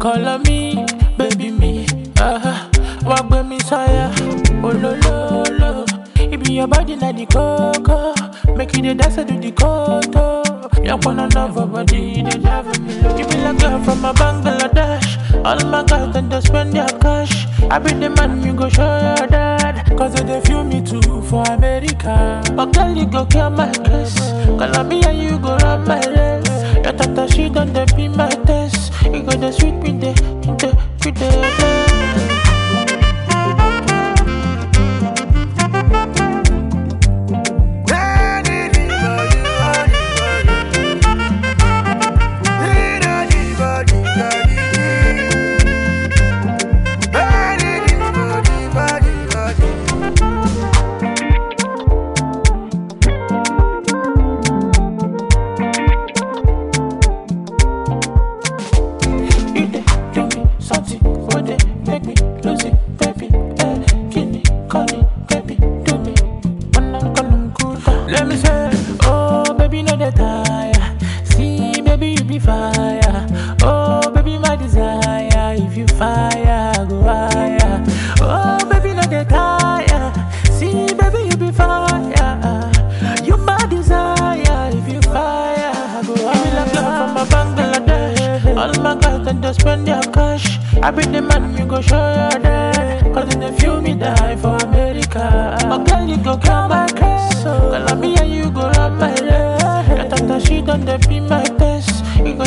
Call me, baby me. Uh-huh. Walk with me, sire. Oh, no, no, no. It be your body like the coco. Make you the dance to the koto. You wanna love her body, they driving me. You be like girl from a Bangladesh. All my guys then just spend their cash. I be the man you go show your dad. Cause they feel me too for America. But girl, you go kill my case. Colombia, you go run Let me say, oh baby, no dey tire. See, baby, you be fire. Oh baby, my desire. If you fire, go higher. Oh baby, no dey tire. See, baby, you be fire. You my desire. If you fire, go higher. You be like girl from a Bangladesh. All my guys then they spend their cash. I be the man you go show your dad. Cause in the few me die for America. But girl, you go kill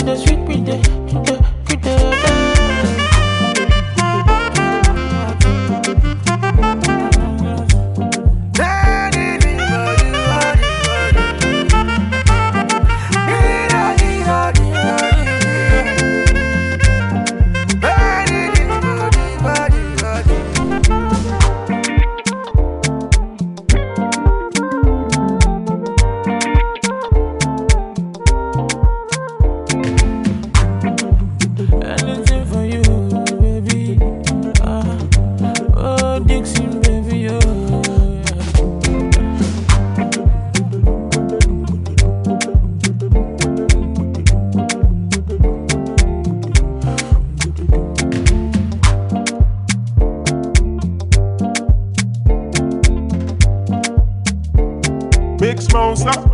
the sweet with the, with the, Big Smosa.